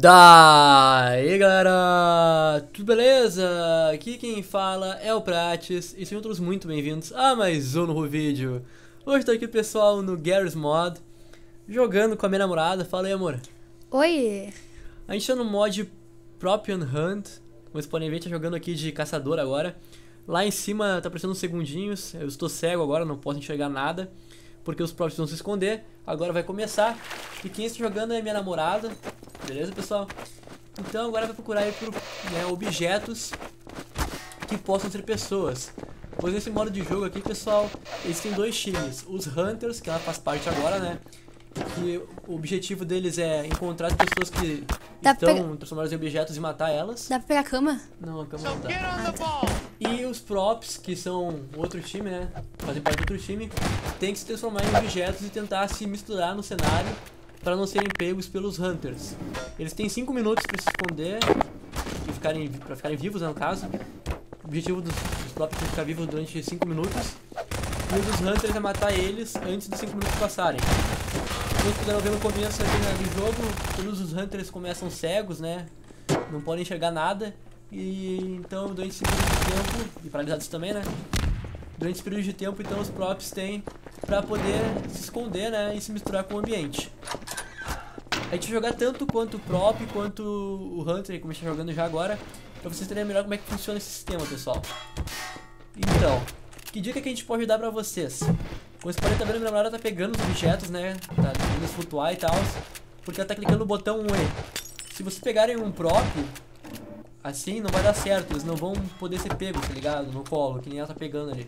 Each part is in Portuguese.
Daí galera, tudo beleza? Aqui quem fala é o Prates e sejam todos muito bem-vindos a mais um novo vídeo. Hoje tô aqui pessoal no Garry's Mod, jogando com a minha namorada, fala aí amor. Oi! A gente tá no mod Propian Hunt, como vocês podem ver, tá jogando aqui de caçador agora. Lá em cima tá aparecendo uns segundinhos, eu estou cego agora, não posso enxergar nada, porque os próprios vão se esconder. Agora vai começar, e quem está jogando é minha namorada, Beleza, pessoal? Então agora vai procurar aí por né, objetos que possam ser pessoas. Pois nesse modo de jogo aqui, pessoal, existem dois times. Os Hunters, que ela faz parte agora, né? Que o objetivo deles é encontrar as pessoas que Dá estão transformadas em objetos e matar elas. Dá pra pegar a cama? Não, a cama não dá. E os props, que são outro time, né? Fazem parte do outro time, tem que se transformar em objetos e tentar se misturar no cenário para não serem pegos pelos Hunters. Eles têm 5 minutos para se esconder ficarem, pra ficarem vivos, né, no caso. O objetivo dos, dos próprios é ficar vivos durante 5 minutos. E o dos Hunters é matar eles antes dos 5 minutos passarem. Como vocês puderam ver no começo aqui né, do jogo, todos os Hunters começam cegos, né? Não podem enxergar nada. E então durante esse período de tempo, e paralisados também, né? Durante esse período de tempo, então os props têm para poder se esconder, né, e se misturar com o ambiente. A gente vai jogar tanto quanto o prop quanto o hunter, como a gente tá jogando já agora, para vocês terem melhor como é que funciona esse sistema, pessoal. Então, que dica que a gente pode dar para vocês? Como vocês podem estar vendo, minha namorada tá pegando os objetos, né, tá tentando flutuar e tal, porque ela tá clicando no botão E. Se vocês pegarem um prop, assim não vai dar certo, eles não vão poder ser pegos, tá ligado? No colo, que nem ela tá pegando ali.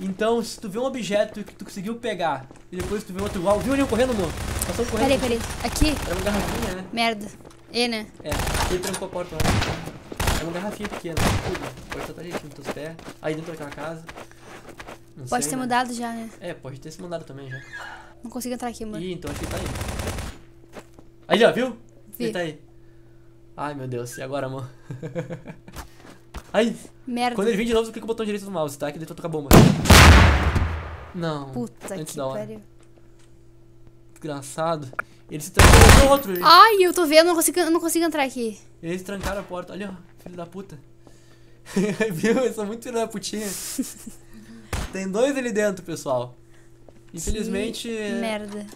Então, se tu vê um objeto que tu conseguiu pegar e depois tu vê outro igual, viu ali correndo, amor? Passou correndo. Peraí, peraí. Aqui? Era uma garrafinha, né? Merda. E, né? É, ele trancou a porta lá. Era uma garrafinha pequena, tudo. Pode estar ali nos teus pés. Aí dentro daquela casa. Não pode sei, ter né? mudado já, né? É, pode ter se mudado também já. Não consigo entrar aqui, mano. Ih, então acho que ele tá aí. Aí, ó, viu? Vi. Ele tá aí. Ai, meu Deus. E agora, amor? Ai! Merda. Quando ele vem de novo, você clica o botão direito do mouse, tá? Que daí tu toca a bomba. Não. Puta Antes que pariu. Desgraçado. Ele se trancou no outro. Ele... Ai, eu tô vendo, não consigo, não consigo entrar aqui. Eles trancaram a porta. Olha, filho da puta. Viu? Eles são muito filho da putinha. Tem dois ali dentro, pessoal. Infelizmente. Que merda.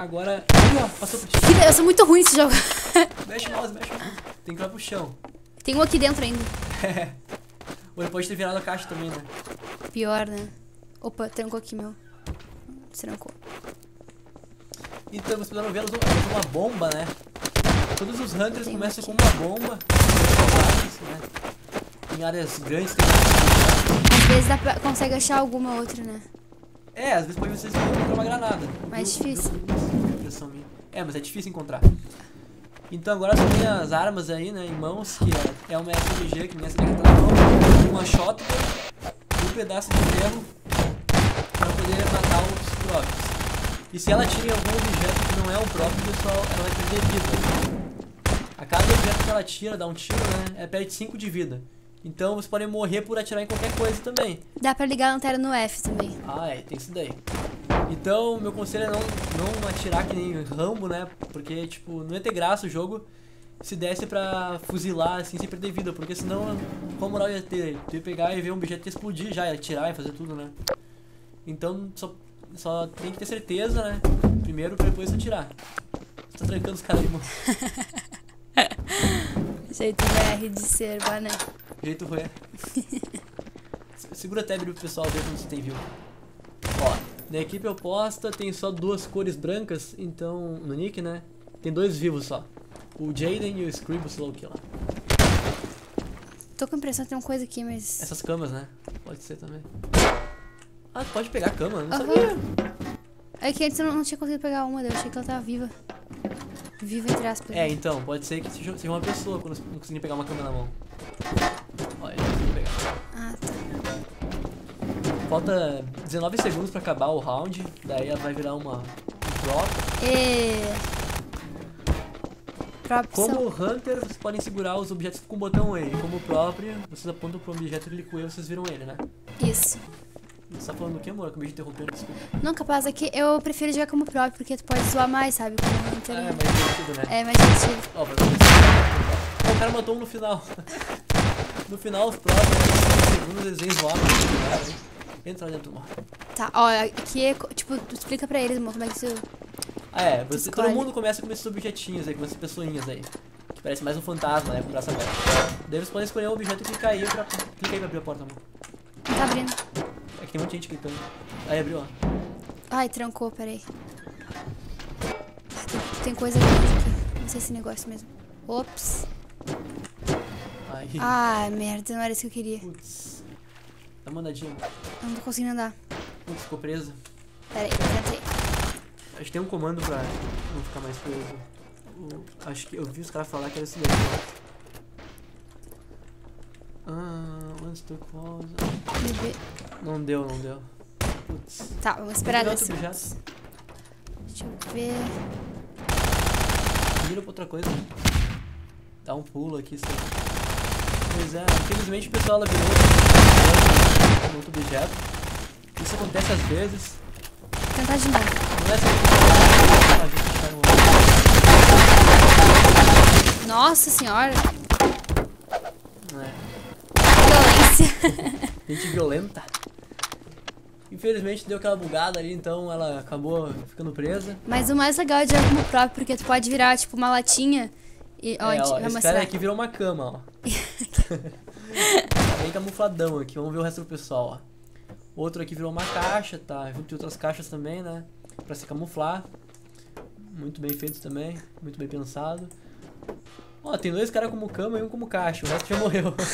Agora. Olha, passou por ti. Eu sou muito ruim nesse jogo. mexe o mouse, mexe o mouse. Tem que ir lá pro chão. Tem um aqui dentro ainda. É. Ou ele pode ter virado a caixa também, né? Pior, né? Opa, trancou aqui, meu. Trancou. Então, vocês puderam ver, elas usam uma bomba, né? Todos os hunters tem começam com uma bomba. Né? Em áreas grandes tem Às vezes dá pra, consegue achar alguma outra, né? É, às vezes pode vocês encontrar uma granada. Mais difícil. É, mas é difícil encontrar. Então agora só tem as armas aí, né, em mãos, que é, é uma SMG, que nem essa daqui tá na mão, uma shotgun e um pedaço de ferro pra poder matar os próprios. E se ela tira em algum objeto que não é o próprio, pessoal, ela vai perder vida. A cada objeto que ela tira, dá um tiro, né, ela perde 5 de vida. Então você pode morrer por atirar em qualquer coisa também. Dá pra ligar a lanterna no F também. Ah, é, tem isso daí. Então, meu conselho é não, não atirar que nem Rambo, né? Porque, tipo, não ia ter graça o jogo se desse pra fuzilar, assim, sem perder vida. Porque senão, qual moral ia ter? Tu ia pegar e ver um objeto explodir já, e atirar e fazer tudo, né? Então, só, só tem que ter certeza, né? Primeiro, pra depois atirar. Você tá trancando os caras de mão. Jeito BR de ser, né? Jeito ruim. Segura até pro pessoal ver quando você tem view. Ó, na equipe oposta tem só duas cores brancas, então no nick, né? Tem dois vivos só. O Jaden e o Scribble Sloke lá. Tô com a impressão que tem uma coisa aqui, mas... Essas camas, né? Pode ser também. Ah, pode pegar a cama, não uhum. sabia. É que antes eu não tinha conseguido pegar uma, eu achei que ela tava viva. Viva entre aspas. É, então, pode ser que seja uma pessoa quando não conseguir pegar uma cama na mão. Ah, tá. Falta 19 segundos pra acabar o round, daí ela vai virar uma drop. E... Como Hunter, vocês podem segurar os objetos com o botão E. Como próprio, vocês apontam para o objeto e clicam E vocês viram ele, né? Isso. Você tá falando o que, amor? Acabei de interromper, desculpa. Não, capaz, é que eu prefiro jogar como próprio, porque tu pode zoar mais, sabe? Como Hunter. Ah, é mais divertido, né? É mais divertido. Ó. Ó, o cara matou um no final. no final, os próximos segundos eles vêm zoar. né? Entra dentro, amor. Tá, ó, aqui é, tipo, tu explica pra eles, amor, como é que isso... Ah, é. Você, todo mundo começa com esses objetinhos aí, com essas pessoinhas aí. Que parece mais um fantasma, né? Com o braço aberto. Daí vocês podem escolher um objeto e clicar aí pra. Clica aí pra abrir a porta, amor. Não tá abrindo. É que tem um monte de gente clicando. Aí abriu, ó. Ai, trancou, peraí. Tem, tem coisa aqui. Não sei se é negócio mesmo. Ops. Aí. Ah, merda, não era isso que eu queria. Putz. Dá uma andadinha. Eu não tô conseguindo andar. Putz, ficou presa. Peraí, tentei. Acho que tem um comando pra não ficar mais preso. Acho que eu vi os caras falar que era esse daqui, ó. Ah, close. Bebê. Não deu, não deu. Putz. Tá, vamos esperar desse. Deixa eu ver. Vira pra outra coisa. Dá um pulo aqui, lá. Pois é, infelizmente o pessoal ela virou outro- outro objeto. Isso acontece às vezes. Tentar de novo. Não é sempre que a gente no- Nossa senhora. É. Violência. Gente violenta. Infelizmente deu aquela bugada ali, então ela acabou ficando presa. Mas o mais legal é de como próprio, porque tu pode virar, tipo, uma latinha. E, ó, é, ó, vai esse mostrar. cara aqui virou uma cama, ó. tá bem camufladão aqui, vamos ver o resto do pessoal, ó. Outro aqui virou uma caixa, tá? Junto de outras caixas também, né? Pra se camuflar. Muito bem feito também, muito bem pensado. Ó, tem dois caras como cama e um como caixa, o resto já morreu.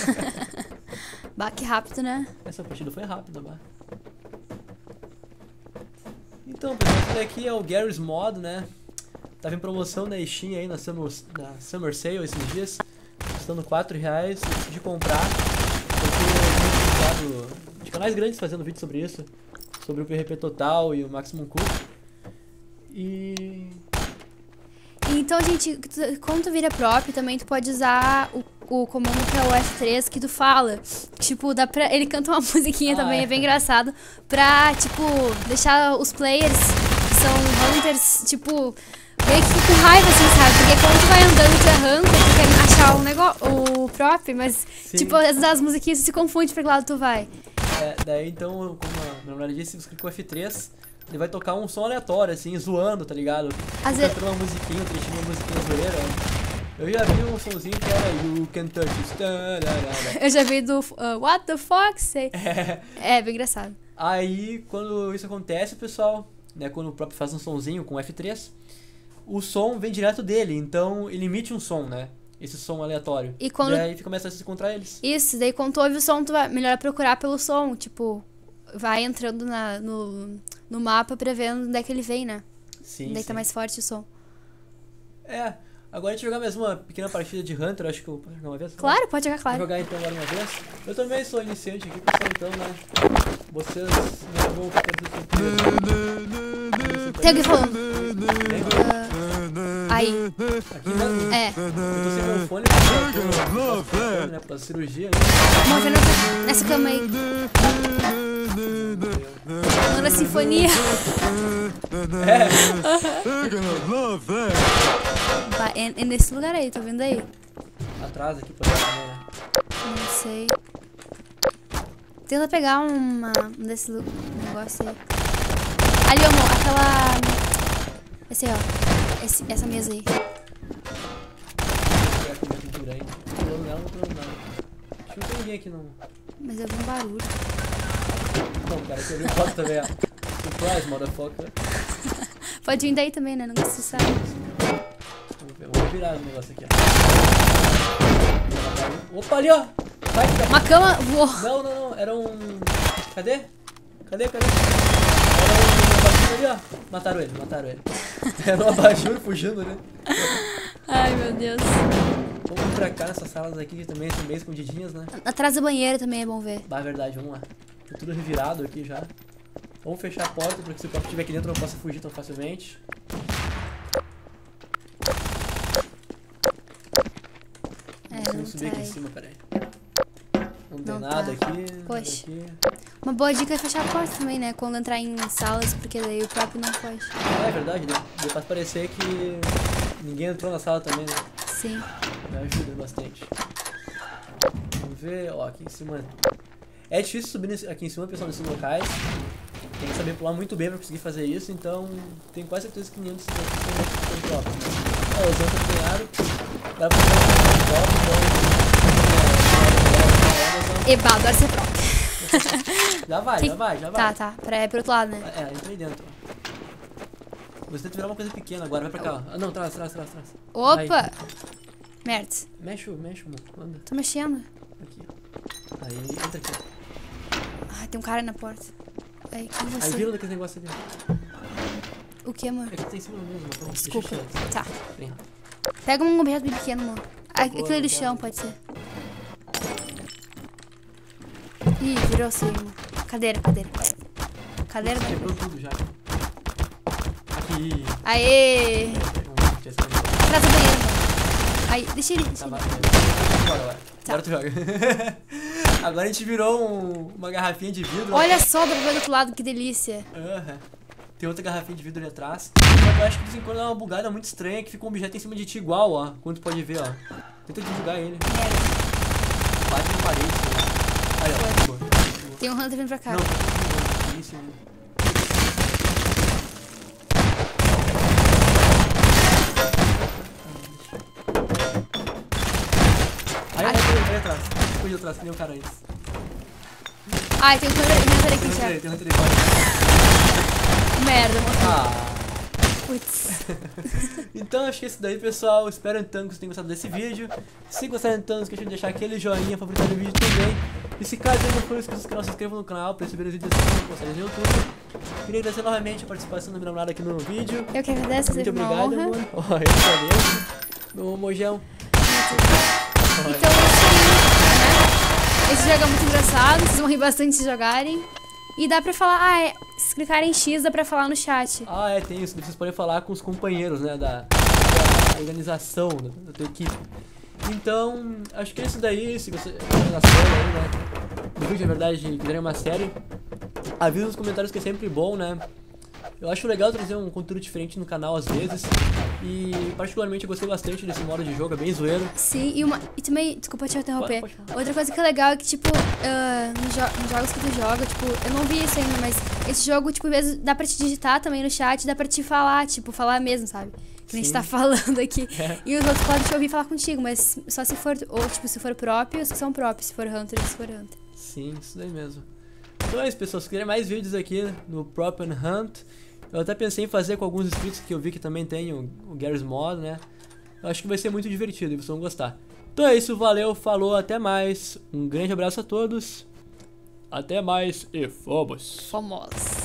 Bah, que rápido, né? Essa partida foi rápida, bah. Então, pessoal, esse daqui é o Gary's Mod, né? Tava em promoção na Steam aí, na Summer, na Summer Sale esses dias. Custando 4 reais. Eu decidi comprar. Porque eu de canais grandes fazendo vídeo sobre isso. Sobre o PRP Total e o Maximum Cook. E... Então, gente, quando tu vira próprio, também tu pode usar o, o comando que é o F3 que tu fala. Tipo, dá pra. Ele canta uma musiquinha Ah, também, é. é bem engraçado. Pra, tipo, deixar os players que são hunters, tipo, meio que com raiva, assim, sabe? Porque quando tu vai andando de hunter, tu quer achar o negócio, o próprio, mas, Sim. tipo, às vezes as musiquinhas se confundem pra que lado tu vai. É, daí então, como a minha namorada disse, você clica o F3, ele vai tocar um som aleatório, assim, zoando, tá ligado? Às vezes. uma musiquinha, um trechinho uma musiquinha zoeira. Eu já vi um somzinho que era You Can Touch tararara. Eu já vi do uh, What the fuck say? É. É, bem engraçado. Aí, quando isso acontece, pessoal, né, quando o próprio faz um sonzinho com F3, o som vem direto dele, então ele emite um som, né? Esse som aleatório. E quando- E aí começa a se encontrar eles. Isso, daí quando tu ouve o som, tu vai melhor procurar pelo som, tipo, vai entrando na, no, no mapa pra ver onde é que ele vem, né? Sim, daí sim. tá mais forte o som. É, agora a gente jogar mais uma pequena partida de Hunter, acho que eu posso jogar uma vez? Claro, pode jogar Vou claro. jogar então agora uma vez. Eu também sou iniciante aqui, pessoal, então, né? Vocês não vão ficar. Tem alguém falando. Aí, Aqui mesmo? é. Eu tô sem meu fone, né? Por cirurgia. né? Movendo nessa cama aí. Manda sinfonia. É, Vai, é, é nesse lugar aí, tá vendo aí? atrás aqui, por exemplo, né? Não sei. Tenta pegar uma, um desse negócio aí. Ali, amor, aquela. Esse aí, ó. Esse, essa mesa aí. Acho que não tem ninguém aqui, não. Mas eu vi um barulho. Não, cara, aqui abriu foto também, ó. Surprise, motherfucker. Pode vir daí também, né? Não se sabe. Vamos virar o negócio aqui, ó. Opa, ali, ó! Vai, Uma cama voou. Não, não, não, era um. Cadê? Cadê, cadê? Ali, ó. Mataram ele, mataram ele. Era um abajur fugindo, né? Ai, meu Deus. Vamos pra cá nessas salas aqui que também são bem escondidinhas, né? Atrás do banheiro também é bom ver. Bah, verdade, vamos lá. Tá tudo revirado aqui já. Vamos fechar a porta para que se o próprio estiver aqui dentro não possa fugir tão facilmente. É, não Vamos subir aqui em sai. cima, peraí. Tem Não nada tá. aqui. Poxa. aqui. Uma boa dica é fechar a porta também, né? Quando entrar em salas, porque daí o próprio não pode. É verdade, né? Faz parecer que ninguém entrou na sala também, né? Sim. Me ajuda bastante. Vamos ver, ó, aqui em cima. É difícil subir nesse- aqui em cima, pessoal, nesses locais. Tem que saber pular muito bem pra conseguir fazer isso, então tenho quase certeza que 500 aqui são são próprios. Ó, os outros ganharam. Dá pra fazer um então. Eba, ser próprio. é, Já vai, Tem- já vai, já vai. Tá, tá. Pra, é pro outro lado, né? É, entra aí dentro. Você tenta virar uma coisa pequena agora, vai pra cá. Ah, não, traz, traz, traz, traz. Opa! Merda. Mexe, mexe, amor. Anda. Tô mexendo. Aqui, ó. Aí, entra aqui. Ai, tem um cara na porta. Aí, quem Aí você? vira daquele negócio ali. O que, amor? É que tá em cima mesmo, então Desculpa. Tá. Pega um objeto bem pequeno, amor. Ah, Boa, Aquele do chão, pode ser. Ih, virou assim. Cadeira, cadeira. Cadeira, cadeira. Quebrou tudo já. Aqui. Aê! Vamos ver se vai- Atrás do banheiro, amor. Aí, deixa ele, deixa Tá, ele. Tá. Agora tu joga. Agora a gente virou um- uma garrafinha de vidro. Olha só, dá pra ver do outro lado, que delícia. Aham. Tem outra garrafinha de vidro ali atrás. Eu acho que de vez em quando dá uma bugada muito estranha que fica um objeto em cima de ti igual, ó. Quando tu pode ver, ó. Tenta divulgar ele. Merda. Bate na parede, sei lá. Aí, ó. Boa. Tem um Hunter vindo pra cá. Não, tá tudo isso. né? Aí, aí, aí, aí atrás. De atrás, que nem o cara antes. Ai, tem um Hunter, aqui, Tem um Thiago. hunter aí, tem um hunter aí. Merda, amor. Ah. Então acho que é isso daí, pessoal. Espero então que vocês tenham gostado desse vídeo. Se gostaram então, não esqueçam de deixar aquele joinha favorito no vídeo também. E se caso ainda não for inscrito canal, se inscrevam no canal para receber os vídeos que postados no YouTube. Queria agradecer novamente a participação da minha namorada aqui no vídeo. Eu que agradeço, Muito obrigado, honra. amor. Ó, eu agradeço. Meu mojão. Então é isso aí, né? Esse jogo é muito engraçado, vocês vão rir bastante se jogarem. E dá pra falar, ah, é, se clicarem em X dá pra falar no chat. Ah, é, tem isso. Vocês podem falar com os companheiros, né, da, da organização, da, da tua equipe. Então, acho que é isso daí. Se você na série aí, né, do vídeo, na verdade, quiserem uma série, avisa nos comentários que é sempre bom, né. Eu acho legal trazer um conteúdo diferente no canal às vezes. E particularmente eu gostei bastante desse modo de jogo, é bem zoeiro. Sim, e, uma, e também, desculpa te interromper. Pode- pode. Outra coisa que é legal é que, tipo, ah, nos, jo- nos jogos que tu joga, tipo, eu não vi isso ainda, mas esse jogo, tipo, às vezes dá pra te digitar também no chat, dá pra te falar, tipo, falar mesmo, sabe? Que a gente Sim. tá falando aqui. É. E os outros podem te ouvir falar contigo, mas só se for, ou tipo, se for próprio, os que são próprios, se for Hunter, se for Hunter. Sim, isso daí mesmo. Então é isso, pessoal. Se quiserem mais vídeos aqui no Prop and Hunt, eu até pensei em fazer com alguns inscritos que eu vi que também tem o, o Garry's Mod, né? Eu acho que vai ser muito divertido e vocês vão gostar. Então é isso, valeu, falou, até mais. Um grande abraço a todos. Até mais e fomos. Famosos.